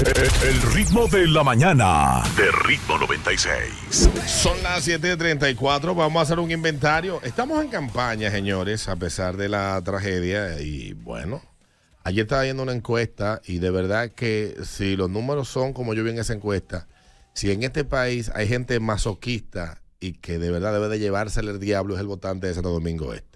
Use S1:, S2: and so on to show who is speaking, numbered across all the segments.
S1: El ritmo de la mañana de Ritmo 96.
S2: Son las 7:34. Vamos a hacer un inventario. Estamos en campaña, señores, a pesar de la tragedia. Y bueno, ayer estaba viendo una encuesta. Y de verdad que si los números son como yo vi en esa encuesta, si en este país hay gente masoquista y que de verdad debe de llevársele el diablo, es el votante de Santo Domingo Este.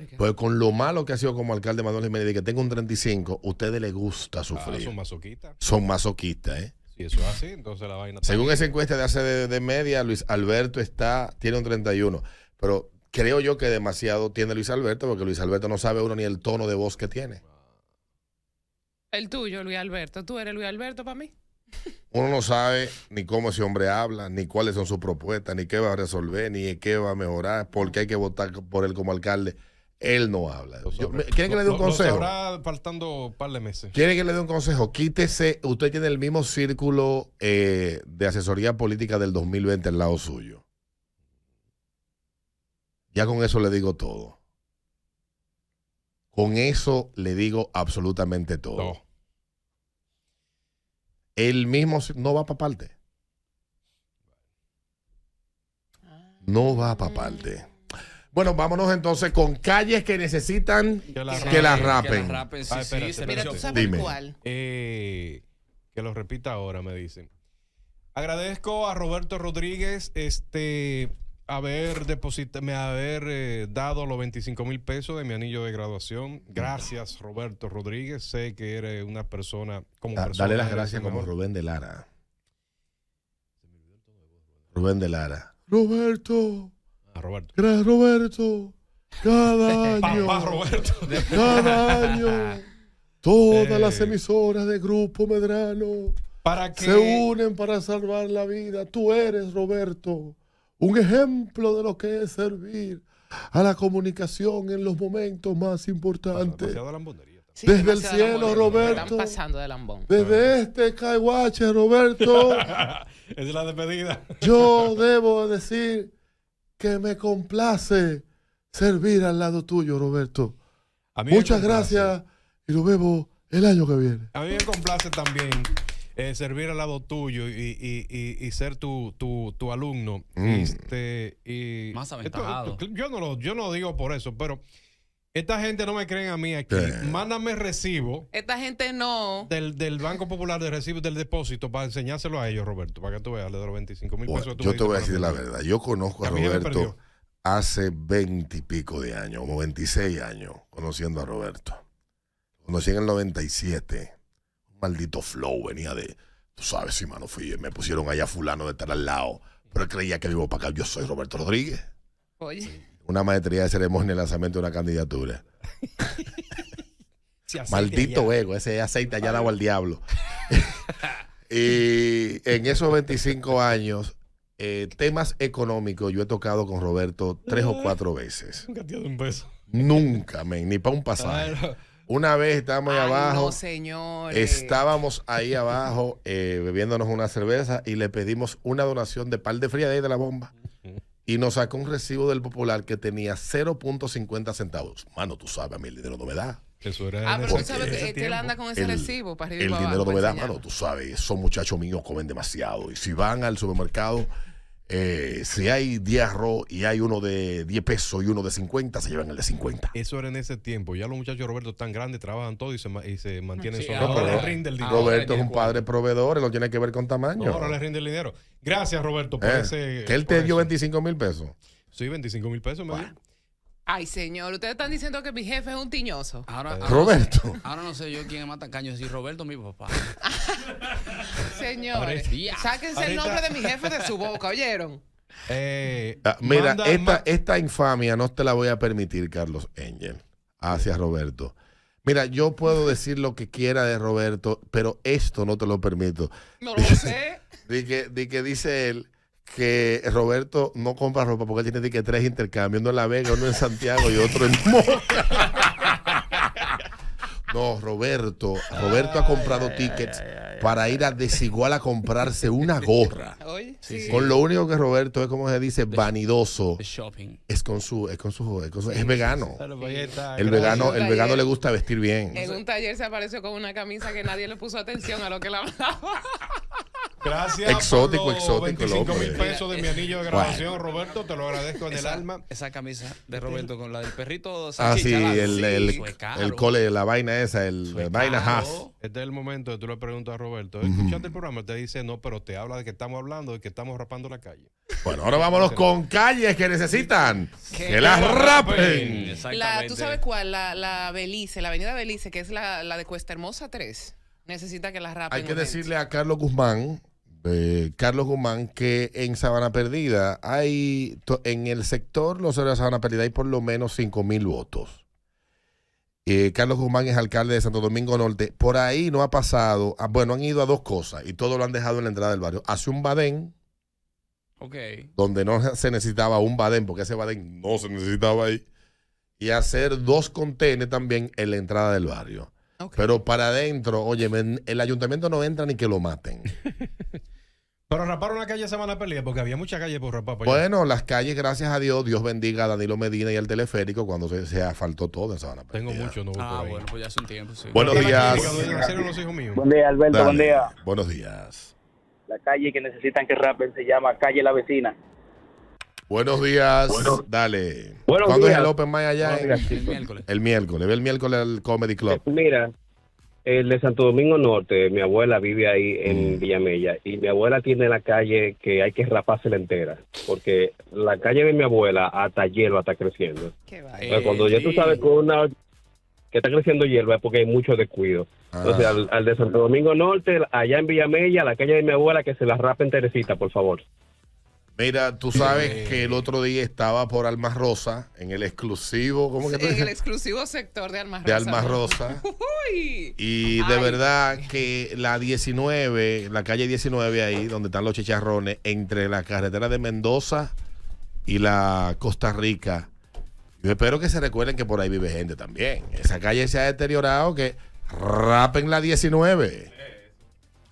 S3: ¿Por qué?
S2: Pues con lo malo que ha sido como alcalde Manuel Jiménez, de que tengo un 35, a ustedes les gusta
S4: Ah,
S2: sufrir.
S4: son masoquistas.
S2: son masoquistas, ¿eh?
S4: Si eso es así, entonces la vaina.
S2: Según esa encuesta de hace de, de media, Luis Alberto está, tiene un 31. Pero creo yo que demasiado tiene Luis Alberto, porque Luis Alberto no sabe uno ni el tono de voz que tiene.
S3: El tuyo, Luis Alberto. ¿Tú eres Luis Alberto para mí?
S2: Uno no sabe ni cómo ese hombre habla, ni cuáles son sus propuestas, ni qué va a resolver, ni qué va a mejorar, porque hay que votar por él como alcalde. Él no habla. Yo- ¿Quieren que le dé un
S4: Lo- lo
S2: consejo?
S4: sabrá faltando un par de meses.
S2: ¿Quieren que le dé un consejo? Quítese, usted tiene el mismo círculo eh, de asesoría política del 2020 al lado suyo. Ya con eso le digo todo. Con eso le digo absolutamente todo.
S4: No.
S2: El mismo no va para parte. No va para parte. Bueno, vámonos entonces con calles que necesitan
S4: Que la
S2: que la
S4: rapen.
S5: Que sí,
S4: espérate,
S3: Mira. ¿tú sabes
S2: Dime.
S3: cuál?
S4: Eh, que lo repita ahora, me dicen. Agradezco a Roberto Rodríguez este haber depositado, me haber eh, dado los 25 mil pesos de mi anillo de graduación. Gracias, Roberto Rodríguez. Sé que eres una persona como
S2: Da-
S4: persona.
S2: dale las gracias como. Rubén de Lara. Rubén de Lara. Roberto,
S4: Roberto.
S2: gracias Roberto. Cada año,
S4: Papá Roberto.
S2: cada año, todas
S4: Eh.
S2: las emisoras de Grupo Medrano
S4: Para que
S2: se unen para salvar la vida. Tú eres, Roberto, un ejemplo de lo que es servir a la comunicación en los momentos más importantes.
S3: Sí,
S2: Desde el cielo. Roberto.
S3: Están pasando de lambón.
S2: Desde este caiguache, Roberto.
S4: es la despedida.
S2: Yo debo decir que me complace servir al lado tuyo, Roberto.
S4: A mí me
S2: Muchas gracias y lo vemos el año que viene.
S4: A mí me complace también eh, servir al lado tuyo y, y- y- y ser tu, tu, tu alumno.
S2: Mm.
S4: Este, y
S5: Más aventajado.
S4: esto- yo, no lo, yo no digo por eso, pero esta gente no me creen a mí aquí.
S2: Sí.
S4: Mándame recibo
S3: Esta gente no.
S4: del, del Banco Popular de recibo del depósito para enseñárselo a ellos, Roberto, para que tú veas, le de los 25 mil
S2: Bueno,
S4: pesos. que tú
S2: yo te voy a decir la verdad. Yo conozco a Roberto hace veintipico de años, como 26 años, conociendo a Roberto. Conocí en el 97. Un maldito flow venía de. Tú sabes, sí, mano, fui. Me pusieron allá fulano de estar al lado. Pero él creía que vivo para acá. Yo soy Roberto Rodríguez.
S3: Oye,
S2: Una maestría de ceremonia y lanzamiento de una candidatura. Maldito ego, ese aceite allá dado al diablo. y en esos 25 años, eh, temas económicos, yo he tocado con Roberto tres o cuatro veces.
S4: ya- Nunca te un beso.
S2: Nunca, men, ni para un pasaje.
S4: Claro.
S2: Una vez estábamos ahí
S3: Ay,
S2: abajo,
S3: no, señores.
S2: estábamos ahí abajo eh, bebiéndonos una cerveza y le pedimos una donación de par de fría de ahí de la bomba. Y nos sacó un recibo del popular que tenía 0.50 centavos. Mano, tú sabes, a mí el dinero no me da.
S4: Eso era
S3: Ah, pero tú sabes que, que él anda con ese
S2: El-
S3: recibo para arriba
S2: El
S3: para
S2: dinero no me da,
S3: enseñando.
S2: mano, tú sabes, esos muchachos míos comen demasiado. Y si van al supermercado, eh, si hay 10 arroz y hay uno de 10 pesos y uno de 50, se llevan el de 50.
S4: Eso era en ese tiempo. Ya los muchachos Roberto están grandes, trabajan todo y se, y se mantienen
S5: Sí,
S4: solos.
S5: ahora
S4: Ahora
S2: le
S4: les rinde el dinero.
S5: ahora
S2: Roberto es un padre proveedor, él no tiene que ver con tamaño.
S4: Ahora les rinde el dinero. Gracias, Roberto, por
S2: Eh,
S4: ese.
S2: que él te dio
S4: eso.
S2: 25 mil pesos.
S4: Sí, 25 mil pesos me dio.
S3: Ay, señor, ustedes están diciendo que mi jefe es un tiñoso.
S5: Ahora, ahora
S2: Roberto.
S5: No sé, ahora no sé yo quién es más tacaño, si Roberto o mi papá.
S3: Señores,
S5: Ahorita-
S3: sáquense el nombre de mi jefe de su boca, ¿oyeron?
S4: Eh,
S2: Ah, mira,
S4: manda-
S2: esta,
S4: ma-
S2: esta infamia no te la voy a permitir, Carlos Engel, hacia Roberto. Mira, yo puedo decir lo que quiera de Roberto, pero esto no te lo permito.
S3: No lo sé.
S2: Di que, di que dice él que Roberto no compra ropa porque él tiene que tres intercambios, uno en La Vega, uno en Santiago y otro en Moca. No, Roberto, Roberto ha comprado tickets para ir a Desigual a comprarse una gorra.
S5: Sí,
S3: sí.
S2: Con lo único que Roberto es como se dice vanidoso.
S5: Shopping.
S2: Es con su, es con su, es, con su- es vegano. El vegano, el vegano le gusta vestir bien.
S3: En un taller se apareció con una camisa que nadie le puso atención a lo que le hablaba.
S4: Gracias.
S2: Exótico,
S4: por los
S2: exótico,
S4: 25 mil pesos de mi anillo de grabación, Roberto. Te lo agradezco en el
S5: Esa,
S4: alma.
S5: esa camisa de Roberto con la del perrito
S2: Ah, sí, el,
S5: Sí,
S2: el, el cole, la vaina esa, el vaina. Haas.
S4: Este es el momento de tú le preguntas a Roberto. ¿Escuchaste el programa? Te dice, no, pero te habla de que estamos hablando de que estamos rapando la calle.
S2: Bueno, ahora vámonos con calles que necesitan
S3: Que
S2: que las
S4: la
S2: rapen.
S5: Exactamente.
S3: La, ¿Tú sabes cuál? La, la Belice, la avenida Belice, que es la, la de Cuesta Hermosa 3. Necesita que la rapen.
S2: Hay que decirle a Carlos Guzmán, eh, Carlos Guzmán, que en Sabana Perdida hay, en el sector Los Héroes de Sabana Perdida hay por lo menos 5 mil votos. Eh, Carlos Guzmán es alcalde de Santo Domingo Norte. Por ahí no ha pasado, ah, bueno, han ido a dos cosas y todo lo han dejado en la entrada del barrio. Hace un badén,
S5: Ok.
S2: donde no se necesitaba un badén, porque ese badén no se necesitaba ahí. Y hacer dos contenes también en la entrada del barrio. Pero para adentro, oye, el ayuntamiento no entra ni que lo maten.
S4: Pero raparon una calle semana perdida porque había mucha calle por rapar. por.
S2: Bueno, las calles, gracias a Dios, Dios bendiga a Danilo Medina y al teleférico cuando se, se asfaltó todo en Sabana
S4: Tengo
S2: Perdida.
S4: mucho, no voy
S5: Ah,
S4: por ahí.
S5: bueno, pues ya hace un tiempo, sí.
S2: Buenos días.
S4: clínica donde nacieron los hijos míos.
S6: Buen día, Alberto.
S2: Dale.
S6: Buen día.
S2: Buenos días.
S6: La calle que necesitan que rapen se llama Calle La Vecina.
S2: Buenos días. Dale.
S6: Buenos
S2: ¿Cuándo es el Open Mic allá? En-
S5: El miércoles.
S2: el miércoles. Ve el miércoles al Comedy Club.
S6: Mira, el de Santo Domingo Norte, mi abuela vive ahí en
S2: Mm.
S6: Villamella y mi abuela tiene la calle que hay que rapársela entera porque la calle de mi abuela hasta hierba está creciendo.
S3: Qué
S6: cuando ya tú sabes que una que está creciendo hierba es porque hay mucho descuido.
S2: Ah.
S6: Entonces, al, al de Santo Domingo Norte, allá en Villamella, la calle de mi abuela, que se la rapen enterecita, por favor.
S2: Mira, tú sabes que el otro día estaba por Almas Rosa, en el exclusivo, ¿cómo que tú
S3: en el exclusivo sector de Almas
S2: De
S3: Rosa.
S2: Almas Rosa.
S3: Uy.
S2: Y de
S3: Ay.
S2: verdad que la 19, la calle 19 ahí, donde están los chicharrones, entre la carretera de Mendoza y la Costa Rica, yo espero que se recuerden que por ahí vive gente también. Esa calle se ha deteriorado, que rapen la 19.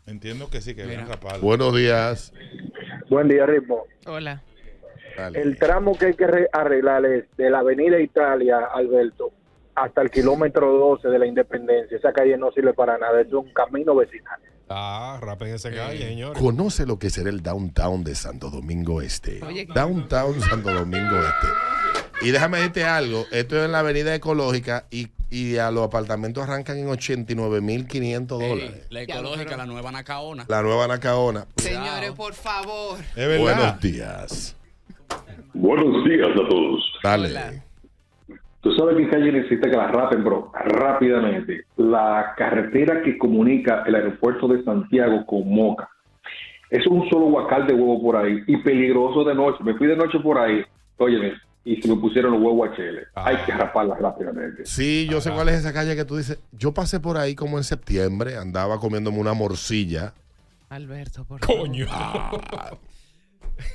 S7: Entiendo que sí, que
S5: Mira.
S7: bien rapado.
S2: Buenos días.
S8: Buen día, Ritmo.
S3: Hola.
S2: Dale.
S8: El tramo que hay que re- arreglar es de la Avenida Italia, Alberto, hasta el kilómetro 12 de la Independencia. Esa calle no sirve para nada, es un camino vecinal.
S4: Ah, rapen esa calle, señores.
S2: Conoce lo que será el downtown de Santo Domingo Este. Downtown Santo Domingo Este. Y déjame decirte algo, esto es en la avenida ecológica y, y a los apartamentos arrancan en 89.500 dólares.
S5: Ey, la ecológica, la nueva Nacaona.
S2: La nueva Nacaona.
S3: Señores, por favor.
S7: Es verdad.
S2: Buenos días.
S9: Buenos días a todos.
S2: Dale.
S3: Hola.
S9: Tú sabes qué calle necesita que la rapen, bro, rápidamente. La carretera que comunica el aeropuerto de Santiago con Moca. Es un solo guacal de huevo por ahí y peligroso de noche. Me fui de noche por ahí, óyeme, y se me pusieron los huevos a chele.
S4: Ah.
S9: Hay que raparla rápidamente.
S2: Sí, yo sé cuál es esa calle que tú dices. Yo pasé por ahí como en septiembre, andaba comiéndome una morcilla.
S3: Alberto, por favor.
S4: Coño.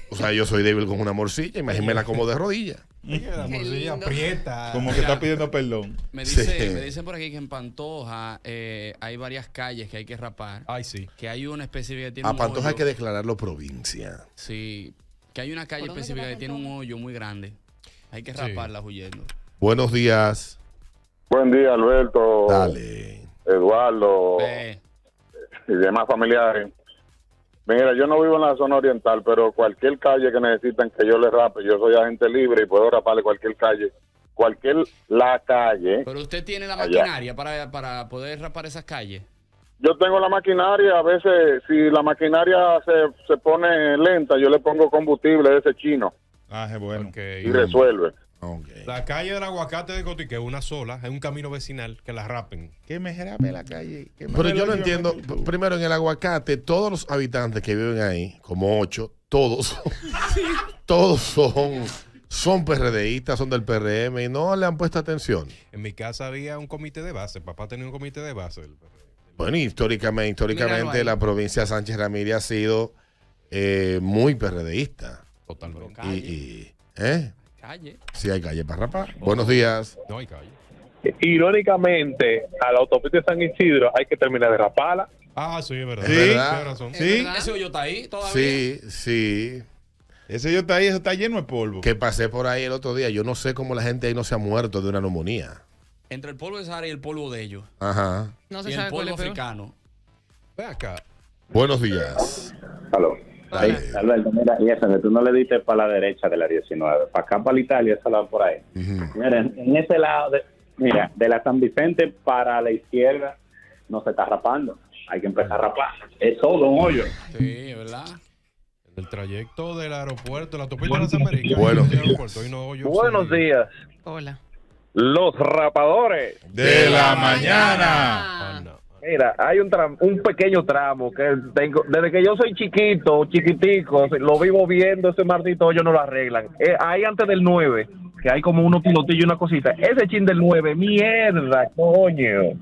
S2: O sea, yo soy débil con una morcilla, imagínate como de rodilla.
S4: La morcilla aprieta.
S7: Como que está pidiendo perdón.
S5: Me, dice,
S2: Sí.
S5: me dicen por aquí que en Pantoja eh, hay varias calles que hay que rapar.
S4: Ay, sí.
S5: Que hay una específica que tiene
S2: A
S5: un
S2: Pantoja hay que declararlo provincia.
S5: Sí, que hay una calle
S3: ¿Por dónde
S5: específica que tiene un hoyo muy grande. Hay que
S4: Sí.
S5: raparla huyendo.
S2: Buenos días.
S10: Buen día, Alberto,
S2: Dale.
S10: Eduardo
S5: Eh,
S10: y demás familiares. Mira, yo no vivo en la zona oriental, pero cualquier calle que necesiten que yo le rape, yo soy agente libre y puedo raparle cualquier calle. Cualquier la calle.
S5: pero usted tiene la
S10: Allá.
S5: maquinaria para, para poder rapar esas calles.
S10: Yo tengo la maquinaria, a veces si la maquinaria se, se pone lenta, yo le pongo combustible de ese chino
S7: Ah, es bueno.
S4: Ok.
S10: y resuelve.
S4: La calle del aguacate de Cotique es una sola, es un camino vecinal que la rapen.
S7: Que me rape la calle. me
S2: Pero
S7: me
S2: yo
S7: lo
S2: no entiendo. Primero, en el aguacate, todos los habitantes que viven ahí, como ocho, todos, todos son, son PRDistas, son del PRM y no le han puesto atención.
S4: En mi casa había un comité de base. Papá tenía un comité de base. del-
S2: Bueno, y históricamente, históricamente la provincia de Sánchez Ramírez ha sido eh, muy PRDista.
S4: Totalmente.
S2: Y,
S5: Calle.
S2: y, ¿eh?
S5: Calle.
S2: Sí hay calle para rapar. Buenos días.
S4: No hay calle.
S6: Irónicamente, a la autopista de San Isidro hay que terminar de raparla
S4: Ah, sí, es verdad.
S7: Sí.
S4: Tienes
S2: ¿Verdad?
S4: razón.
S7: Sí.
S5: Ese hoyo está ahí todavía.
S2: Sí, sí.
S7: Ese yo está ahí, eso está lleno de polvo.
S2: Que pasé por ahí el otro día. Yo no sé cómo la gente ahí no se ha muerto de una neumonía.
S5: Entre el polvo de Sahara y el polvo de ellos.
S2: Ajá.
S3: No
S5: y
S3: se
S5: el
S3: sabe cuál
S5: polvo
S3: es
S5: africano.
S4: Ve acá.
S2: Buenos días.
S6: Aló. Alberto, mira, y esa que tú no le diste para la derecha de la 19, para acá para la Italia, esa lado por ahí.
S2: Ujú.
S6: Mira, en, ese lado, de, mira, de la San Vicente para la izquierda, no se está rapando. Hay que empezar a rapar. Es todo un hoyo.
S5: Sí, ¿verdad?
S4: El trayecto del aeropuerto, la autopista de las Américas.
S2: Bueno.
S4: del aeropuerto, hay unos hoyos
S11: Buenos
S4: sí.
S11: días.
S3: Hola.
S11: Los rapadores.
S7: De la mañana.
S4: Ah, no.
S11: Mira, hay un tram- un pequeño tramo que tengo, desde que yo soy chiquito, chiquitico, lo vivo viendo, ese martito yo no lo arreglan. Eh, ahí antes del 9, que hay como unos pilotillos y una cosita. Ese chin del 9, mierda, coño.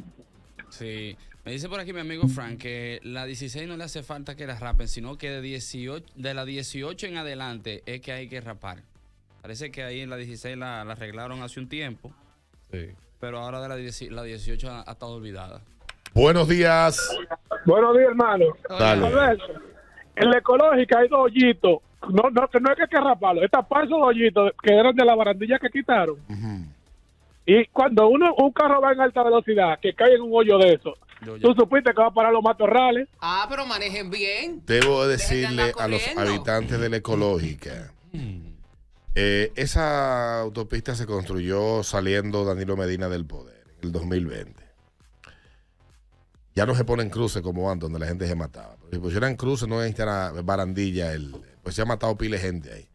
S5: Sí. Me dice por aquí mi amigo Frank que la 16 no le hace falta que la rapen, sino que de 18, de la 18 en adelante es que hay que rapar. Parece que ahí en la 16 la, la arreglaron hace un tiempo,
S4: Sí.
S5: pero ahora de la, 10 la 18 ha, ha estado olvidada.
S2: Buenos días.
S8: Buenos días, hermano.
S2: Dale.
S8: Alberto, en la ecológica hay dos hoyitos. No, no, que no es que hay que raparlo. Es tapar esos hoyitos que eran de la barandilla que quitaron. Y cuando uno un carro va en alta velocidad, que cae en un hoyo de eso, tú supiste que va a parar los matorrales.
S3: Ah, pero manejen bien.
S2: Debo decirle a los habitantes de la ecológica. eh, esa autopista se construyó saliendo Danilo Medina del poder en el 2020. Ya no se ponen cruces como antes, donde la gente se mataba. Porque si pusieran cruces, no necesitará barandilla. El, pues se ha matado pile de gente ahí.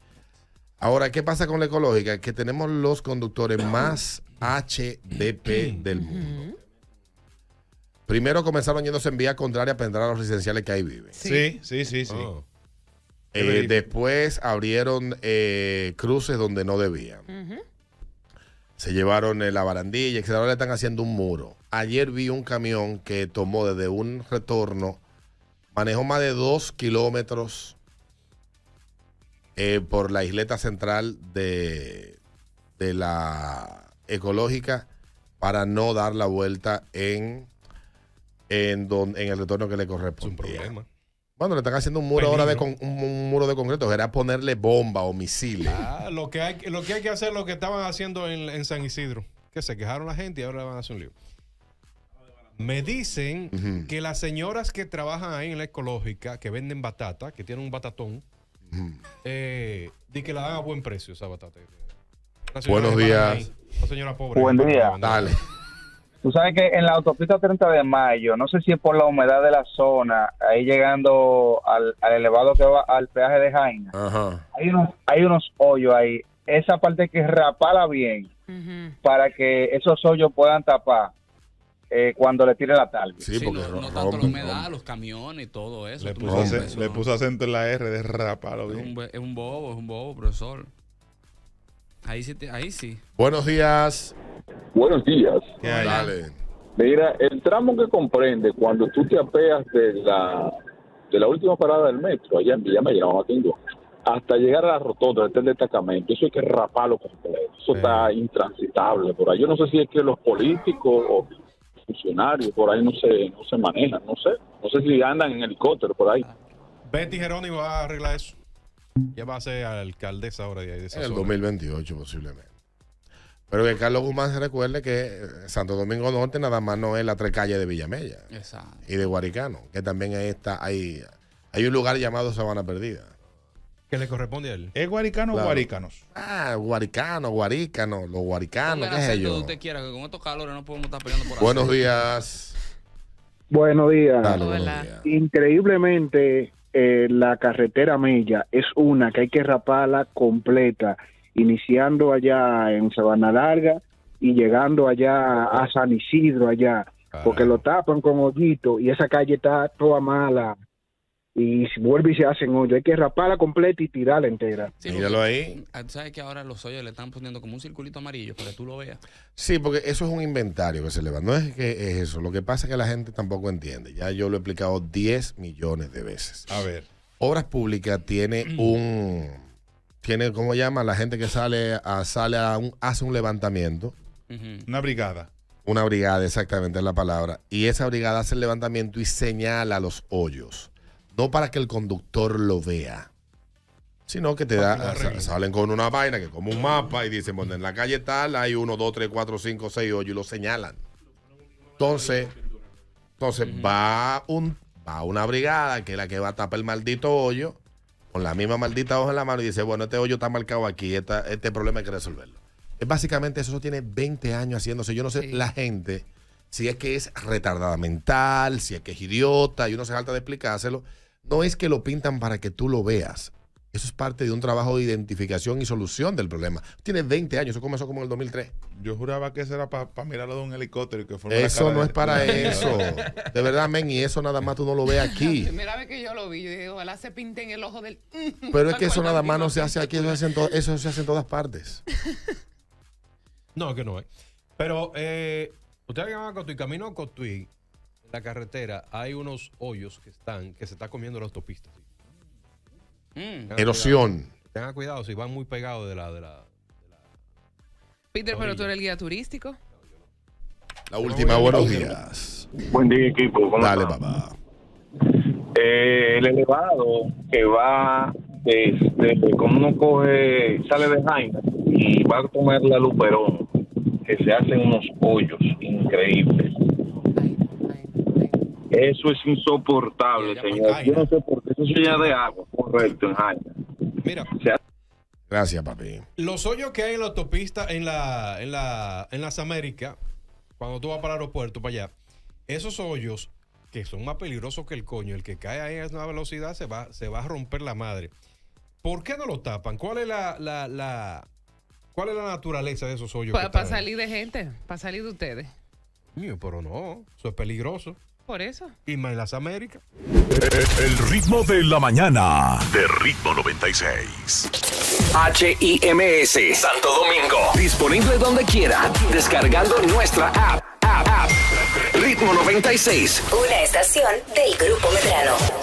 S2: Ahora, ¿qué pasa con la ecológica? Que tenemos los conductores más HDP del mundo. Primero comenzaron yéndose en vía contraria para entrar a los residenciales que ahí viven.
S7: Sí, sí, sí, sí.
S4: Oh.
S2: Eh, después abrieron eh, cruces donde no debían.
S3: Ujú.
S2: Se llevaron la barandilla, etcétera. Ahora le están haciendo un muro. Ayer vi un camión que tomó desde un retorno, manejó más de dos kilómetros eh, por la isleta central de, de la ecológica para no dar la vuelta en, en, en el retorno que le corresponde.
S4: problema.
S2: Bueno, le están haciendo un muro ahora de con- un, un muro de concreto. Era ponerle bomba o misiles.
S4: Ah, lo que hay, lo que hay que hacer lo que estaban haciendo en, en San Isidro. Que se quejaron la gente y ahora van a hacer un lío. Me dicen que las señoras que trabajan ahí en la ecológica, que venden batata, que tienen un batatón, eh, di que la dan a buen precio esa batata.
S2: Buenos días.
S4: ahí, Una señora pobre.
S11: Buen día.
S4: la.
S2: Dale.
S6: Tú sabes que en la autopista 30 de mayo, no sé si es por la humedad de la zona, ahí llegando al, al elevado que va al peaje de Jaina,
S2: Ajá.
S6: hay unos, hay unos hoyos ahí. Esa parte hay que raparla bien para que esos hoyos puedan tapar eh, cuando le tire la tarde.
S2: Sí,
S5: Sí,
S2: porque
S5: no, tanto la humedad, los camiones y todo eso.
S7: Le puso,
S5: no sabes,
S7: acen-
S5: eso
S7: le
S5: no-
S7: puso acento en la R de rapalo bien.
S5: es un bobo, es un bobo, profesor. Ahí sí, te- ahí sí.
S2: Buenos días.
S10: Buenos días.
S7: ¿Qué hay?
S2: Dale.
S10: Mira, el tramo que comprende cuando tú te apeas de la, de la última parada del metro, allá en Villamella, Matingo, hasta llegar a la rotonda del destacamento, eso hay que raparlo completo. Eso
S4: Sí.
S10: está intransitable por ahí. Yo no sé si es que los políticos o funcionarios por ahí no se, no se manejan, no sé. No sé si andan en helicóptero por ahí.
S4: Betty Jerónimo va a arreglar eso. Ya va a ser alcaldesa ahora de ahí de esa
S2: En el
S4: zona.
S2: 2028 posiblemente. Pero que Carlos Guzmán se recuerde que eh, Santo Domingo Norte nada más no es la tres calles de Villamella
S5: Exacto.
S2: y de Guaricano, que también ahí está, hay, hay un lugar llamado Sabana Perdida.
S4: Que le corresponde a él.
S7: ¿Es guaricano
S2: Claro.
S7: o guaricanos?
S2: Ah, Guaricano, Guarícano, los Guaricanos, qué sé yo.
S5: usted quiera, que con estos calores no podemos estar peleando por
S2: Buenos días.
S8: Buenos días.
S2: Dale, buenos días.
S8: Increíblemente, eh, la carretera Mella es una que hay que raparla completa, iniciando allá en Sabana Larga y llegando allá a San Isidro, allá, porque lo tapan con hoyito y esa calle está toda mala. Y si vuelve y se hacen hoyo, hay que raparla completa y tirarla entera.
S5: Sí,
S2: Míralo ahí.
S5: ah, ¿Sabes que ahora los hoyos le están poniendo como un circulito amarillo para que tú lo veas?
S2: Sí, porque eso es un inventario que se le va. No es que es eso. Lo que pasa es que la gente tampoco entiende. Ya yo lo he explicado 10 millones de veces.
S7: A ver.
S2: Obras Públicas tiene un. Tiene, ¿cómo llama? La gente que sale a, sale a un, hace un levantamiento.
S7: Una brigada.
S2: Una brigada, exactamente es la palabra. Y esa brigada hace el levantamiento y señala los hoyos. No para que el conductor lo vea, sino que te da, salen con una vaina que como un mapa y dicen, bueno, en la calle tal hay uno, dos, tres, cuatro, cinco, seis hoyos y lo señalan. Entonces, entonces va, un, va una brigada que es la que va a tapar el maldito hoyo con la misma maldita hoja en la mano y dice, bueno, este hoyo está marcado aquí, esta- este problema hay que resolverlo. Es básicamente eso, eso tiene 20 años haciéndose. Yo no sé la gente si es que es retardada mental, si es que es idiota y uno se falta de explicárselo. No es que lo pintan para que tú lo veas. Eso es parte de un trabajo de identificación y solución del problema. Tiene 20 años, eso comenzó como en el 2003.
S7: Yo juraba que eso era para mirarlo de un helicóptero y que
S2: Eso no es para eso. De verdad, men, y eso nada más tú no lo ves aquí.
S3: Primera vez que yo lo vi, yo dije, ojalá se pinte en el ojo del.
S2: Pero es que eso nada más no se hace aquí, eso se hace en, to- eso se hace en todas partes.
S4: No, que no es. Pero eh, ustedes van a Cotuí, camino a Cotuí, en la carretera, hay unos hoyos que están, que se está comiendo la autopista. Tengan
S2: Erosión.
S4: cuidado. Tengan cuidado si van muy pegados de la, de la.
S3: Peter, pero tú eres el guía turístico.
S2: La última, buenos días.
S12: Buen día, equipo. ¿Cómo
S2: Dale,
S12: están?
S2: papá.
S12: Eh, el elevado que va desde, como uno coge, sale de Jaina y va a comer la Luperón, que se hacen unos hoyos increíbles. Eso es insoportable, señor. Yo no sé por qué eso se llena de agua, correcto, en Jaina.
S4: Mira,
S2: Gracias, papi.
S4: Los hoyos que hay en la autopista, en la, en la, en las Américas, cuando tú vas para el aeropuerto, para allá, esos hoyos que son más peligrosos que el coño, el que cae ahí a esa velocidad se va, se va a romper la madre. ¿Por qué no lo tapan? ¿Cuál es la, la, la- cuál es la naturaleza de esos hoyos? que
S3: Para salir de gente, para salir de ustedes.
S4: Mío, pero no, eso es peligroso.
S3: Por eso.
S4: Y más las Américas.
S1: El ritmo de la mañana de Ritmo 96.
S13: HIMS Santo Domingo. Disponible donde quiera. Descargando nuestra app. app, app. Ritmo 96.
S14: Una estación del Grupo Medrano.